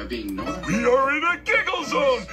by being normal. We are in a giggle zone,